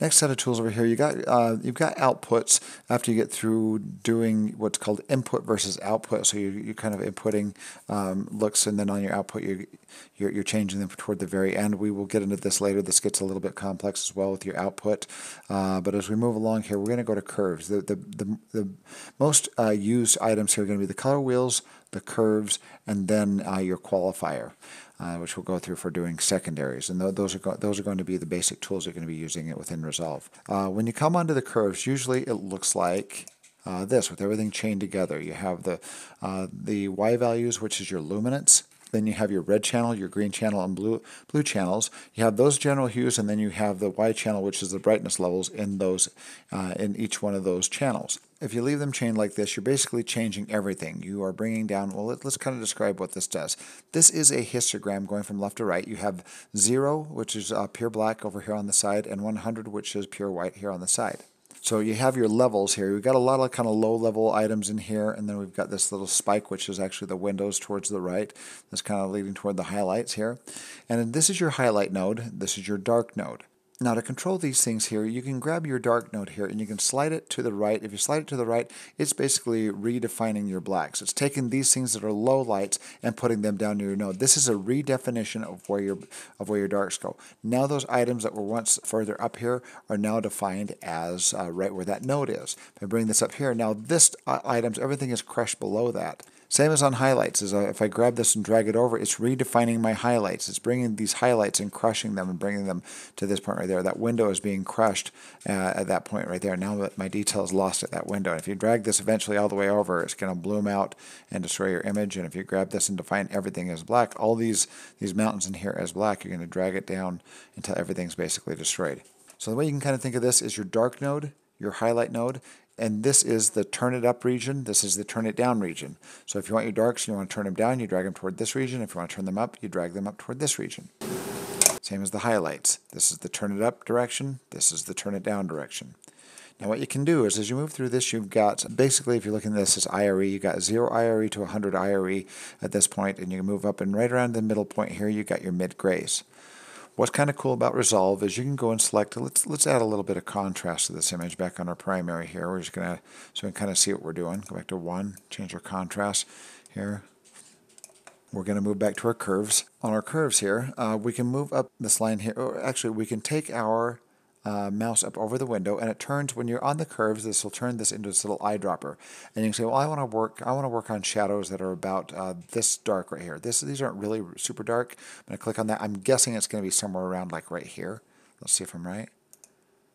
Next set of tools over here, you got uh, you've got outputs after you get through doing what's called input versus output. So you you kind of inputting um, looks, and then on your output you you're, you're, changing them toward the very end. We will get into this later. This gets a little bit complex as well with your output. Uh, but as we move along here, we're going to go to curves. The the the, the most uh, used items here are going to be the color wheels, the curves, and then uh, your qualifier uh, which we'll go through for doing secondaries. And th those, are those are going to be the basic tools you're going to be using it within Resolve. Uh, when you come onto the curves, usually it looks like uh, this with everything chained together. You have the, uh, the Y values, which is your luminance, then you have your red channel, your green channel, and blue blue channels. You have those general hues, and then you have the Y channel, which is the brightness levels in those uh, in each one of those channels. If you leave them chained like this, you're basically changing everything. You are bringing down, well, let, us kind of describe what this does. This is a histogram going from left to right. You have 0, which is uh, pure black over here on the side, and 100, which is pure white here on the side. So you have your levels here. We've got a lot of kind of low level items in here, and then we've got this little spike, which is actually the windows towards the right. That's kind of leading toward the highlights here. And this is your highlight node. This is your dark node. Now to control these things here, you can grab your dark node here and you can slide it to the right. If you slide it to the right, it's basically redefining your blacks. It's taking these things that are low lights and putting them down to your node. This is a redefinition of where your of where your darks go. Now those items that were once further up here are now defined as uh, right where that node is. If I bring this up here, now this uh, items, everything is crushed below that. Same as on highlights, is if I grab this and drag it over, it's redefining my highlights. It's bringing these highlights and crushing them and bringing them to this point right there. That window is being crushed uh, at that point right there. Now my detail is lost at that window. And if you drag this eventually all the way over, it's going to bloom out and destroy your image. And if you grab this and define everything as black, all these, these mountains in here as black, you're going to drag it down until everything's basically destroyed. So the way you can kind of think of this is your dark node, your highlight node, and this is the turn it up region. This is the turn it down region. So if you want your darks you want to turn them down, you drag them toward this region. If you want to turn them up, you drag them up toward this region. Same as the highlights. This is the turn it up direction. This is the turn it down direction. Now what you can do is as you move through this, you've got, basically if you're looking at this as IRE, you've got 0 IRE to 100 IRE at this point, and you can move up and right around the middle point here, you've got your mid grays. What's kind of cool about Resolve is you can go and select, let's, let's add a little bit of contrast to this image back on our primary here. We're just going to, so we can kind of see what we're doing. Go back to 1, change our contrast here. We're going to move back to our curves. On our curves here, uh, we can move up this line here. Or actually, we can take our uh, mouse up over the window and it turns when you're on the curves this will turn this into this little eyedropper. And you can say well I want to work I want to work on shadows that are about uh, this dark right here. This these aren't really super dark. I'm to click on that. I'm guessing it's going to be somewhere around like right here. Let's see if I'm right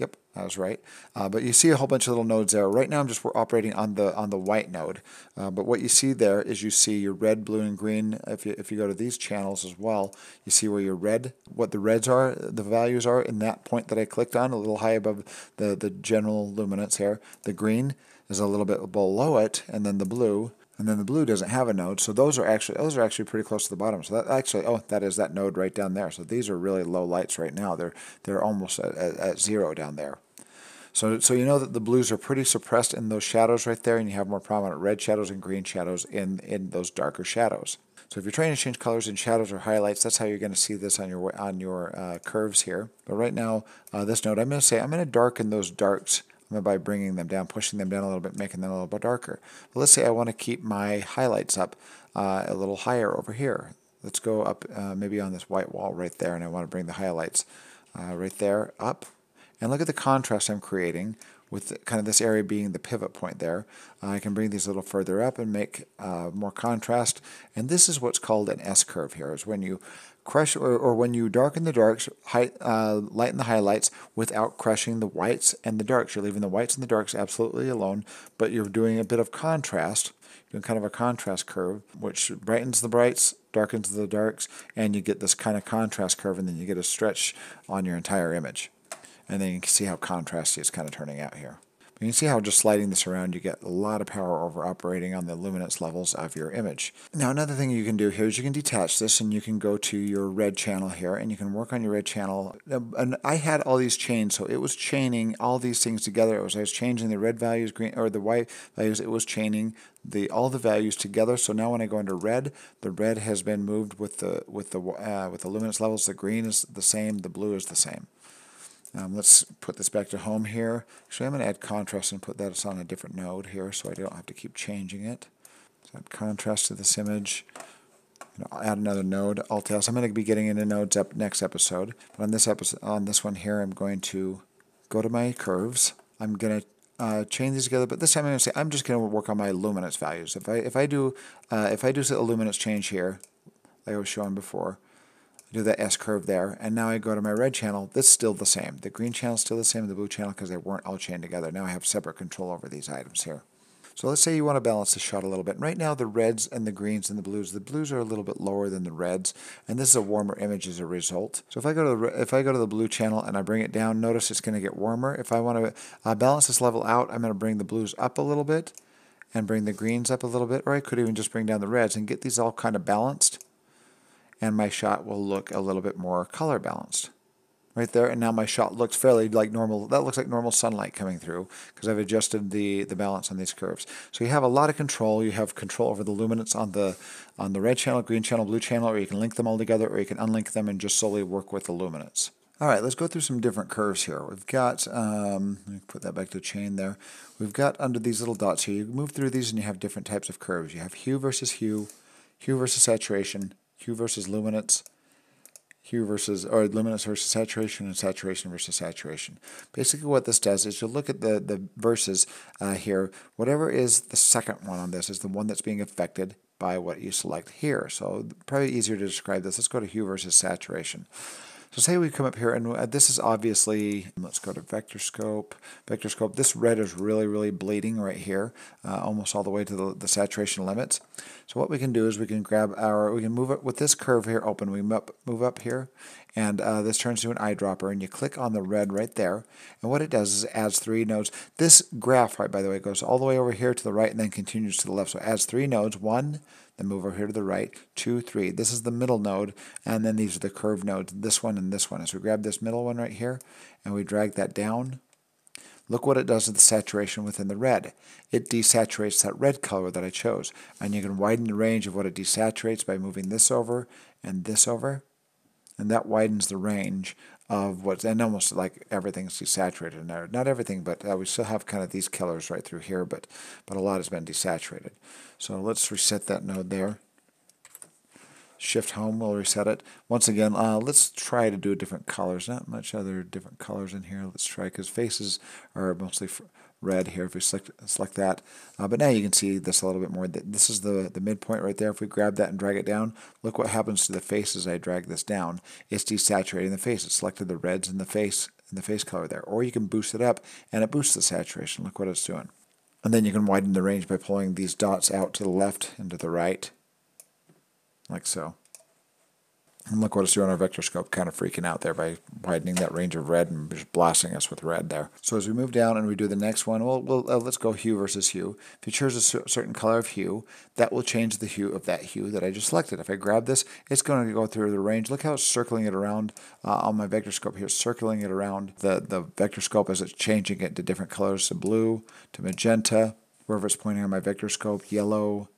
Yep, I was right. Uh, but you see a whole bunch of little nodes there. Right now I'm just we're operating on the on the white node. Uh, but what you see there is you see your red, blue, and green. If you, if you go to these channels as well, you see where your red, what the reds are, the values are in that point that I clicked on, a little high above the, the general luminance here. The green is a little bit below it, and then the blue and then the blue doesn't have a node, so those are actually those are actually pretty close to the bottom. So that actually, oh, that is that node right down there. So these are really low lights right now. They're they're almost at, at, at zero down there. So so you know that the blues are pretty suppressed in those shadows right there, and you have more prominent red shadows and green shadows in in those darker shadows. So if you're trying to change colors in shadows or highlights, that's how you're going to see this on your on your uh, curves here. But right now, uh, this node, I'm going to say I'm going to darken those darks by bringing them down, pushing them down a little bit, making them a little bit darker. But let's say I want to keep my highlights up uh, a little higher over here. Let's go up uh, maybe on this white wall right there, and I want to bring the highlights uh, right there up. And look at the contrast I'm creating with kind of this area being the pivot point there. I can bring these a little further up and make uh, more contrast. And this is what's called an S-curve here, is when you crush or, or when you darken the darks, high, uh, lighten the highlights without crushing the whites and the darks. You're leaving the whites and the darks absolutely alone, but you're doing a bit of contrast, doing kind of a contrast curve, which brightens the brights, darkens the darks, and you get this kind of contrast curve, and then you get a stretch on your entire image. And then you can see how contrasty it's kind of turning out here. You can see how just sliding this around, you get a lot of power over operating on the luminance levels of your image. Now, another thing you can do here is you can detach this and you can go to your red channel here and you can work on your red channel. And I had all these chains, so it was chaining all these things together. It was, I was changing the red values, green, or the white values. It was chaining the all the values together. So now when I go into red, the red has been moved with the with the uh, with the luminance levels. The green is the same, the blue is the same. Um, let's put this back to home here. Actually, I'm going to add contrast and put that on a different node here so I don't have to keep changing it. So add contrast to this image. I'll add another node, Alt S. I'm going to be getting into nodes up next episode. But on this episode, on this one here, I'm going to go to my curves. I'm going to uh, chain these together, but this time I'm going to say I'm just going to work on my luminance values. If I if I do uh, if I do a luminance change here, like I was showing before, do that S curve there, and now I go to my red channel, This is still the same. The green channel is still the same, and the blue channel, because they weren't all chained together. Now I have separate control over these items here. So let's say you want to balance the shot a little bit. Right now the reds and the greens and the blues, the blues are a little bit lower than the reds, and this is a warmer image as a result. So if I go to the, if I go to the blue channel and I bring it down, notice it's going to get warmer. If I want to uh, balance this level out, I'm going to bring the blues up a little bit and bring the greens up a little bit, or I could even just bring down the reds and get these all kind of balanced and my shot will look a little bit more color balanced right there and now my shot looks fairly like normal that looks like normal sunlight coming through because I've adjusted the the balance on these curves so you have a lot of control you have control over the luminance on the on the red channel green channel blue channel or you can link them all together or you can unlink them and just solely work with the luminance all right, let's go through some different curves here. We've got, um, let me put that back to the chain there. We've got under these little dots here, you move through these and you have different types of curves. You have hue versus hue, hue versus saturation, hue versus luminance, hue versus, or luminance versus saturation, and saturation versus saturation. Basically what this does is you look at the, the verses uh, here, whatever is the second one on this is the one that's being affected by what you select here. So probably easier to describe this. Let's go to hue versus saturation. So say we come up here, and uh, this is obviously, let's go to vector scope. Vector scope, this red is really, really bleeding right here, uh, almost all the way to the, the, saturation limits. So what we can do is we can grab our, we can move it with this curve here open, we move up, move up here, and uh, this turns to an eyedropper, and you click on the red right there, and what it does is it adds three nodes. This graph, right, by the way, goes all the way over here to the right and then continues to the left. So it adds three nodes, one, then move over here to the right, two, three. This is the middle node, and then these are the curved nodes, this one and this one. So we grab this middle one right here, and we drag that down. Look what it does to the saturation within the red. It desaturates that red color that I chose. And you can widen the range of what it desaturates by moving this over and this over. And that widens the range of what's, and almost like everything's desaturated in there. Not everything, but uh, we still have kind of these colors right through here, but, but a lot has been desaturated. So let's reset that node there. Shift home will reset it. Once again, uh, let's try to do different colors. Not much other different colors in here. Let's try because faces are mostly red here if we select, select that. Uh, but now you can see this a little bit more. This is the, the midpoint right there. If we grab that and drag it down, look what happens to the face as I drag this down. It's desaturating the face. It selected the reds in the face in the face color there. Or you can boost it up and it boosts the saturation. Look what it's doing. And then you can widen the range by pulling these dots out to the left and to the right, like so. And look what it's doing on our vector scope, kind of freaking out there by widening that range of red and just blasting us with red there. So as we move down and we do the next one, well, we'll uh, let's go hue versus hue. If you choose a certain color of hue, that will change the hue of that hue that I just selected. If I grab this, it's going to go through the range. Look how it's circling it around uh, on my vector scope here, circling it around the, the vector scope as it's changing it to different colors, to blue, to magenta, wherever it's pointing on my vector scope, yellow,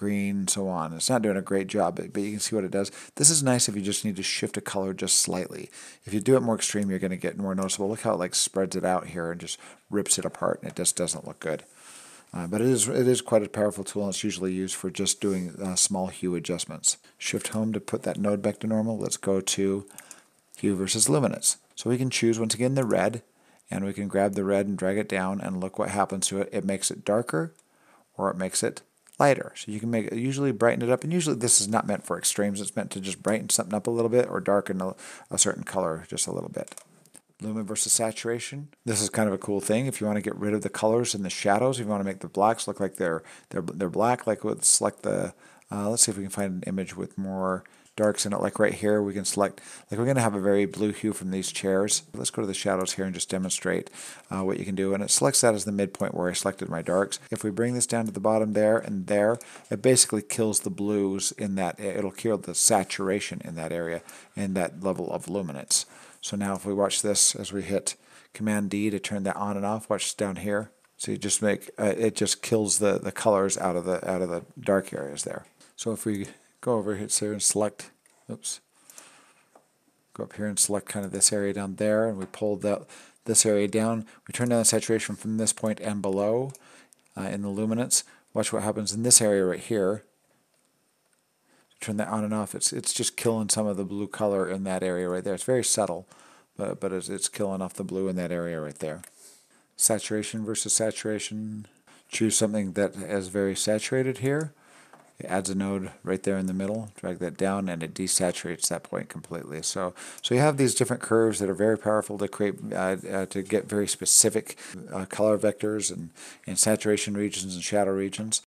green, so on. It's not doing a great job, but, but you can see what it does. This is nice if you just need to shift a color just slightly. If you do it more extreme, you're going to get more noticeable. Look how it like spreads it out here and just rips it apart, and it just doesn't look good. Uh, but it is it is quite a powerful tool, and it's usually used for just doing uh, small hue adjustments. Shift home to put that node back to normal. Let's go to hue versus luminance. So we can choose once again the red, and we can grab the red and drag it down, and look what happens to it. It makes it darker, or it makes it lighter. So you can make it, usually brighten it up, and usually this is not meant for extremes. It's meant to just brighten something up a little bit or darken a, a certain color just a little bit. Lumen versus saturation. This is kind of a cool thing. If you want to get rid of the colors and the shadows, if you want to make the blacks look like they're they're they're black, like let's select the. Uh, let's see if we can find an image with more darks in it. Like right here, we can select, like we're going to have a very blue hue from these chairs. Let's go to the shadows here and just demonstrate uh, what you can do. And it selects that as the midpoint where I selected my darks. If we bring this down to the bottom there and there, it basically kills the blues in that, it'll kill the saturation in that area and that level of luminance. So now if we watch this as we hit Command D to turn that on and off, watch down here. So you just make, uh, it just kills the, the colors out of the, out of the dark areas there. So if we go over here and select, oops, go up here and select kind of this area down there, and we pull that this area down. We turn down the saturation from this point and below uh, in the luminance. Watch what happens in this area right here. Turn that on and off. It's it's just killing some of the blue color in that area right there. It's very subtle, but but it's, it's killing off the blue in that area right there. Saturation versus saturation. Choose something that is very saturated here. It adds a node right there in the middle. Drag that down, and it desaturates that point completely. So, so you have these different curves that are very powerful to create uh, uh, to get very specific uh, color vectors and, and saturation regions and shadow regions.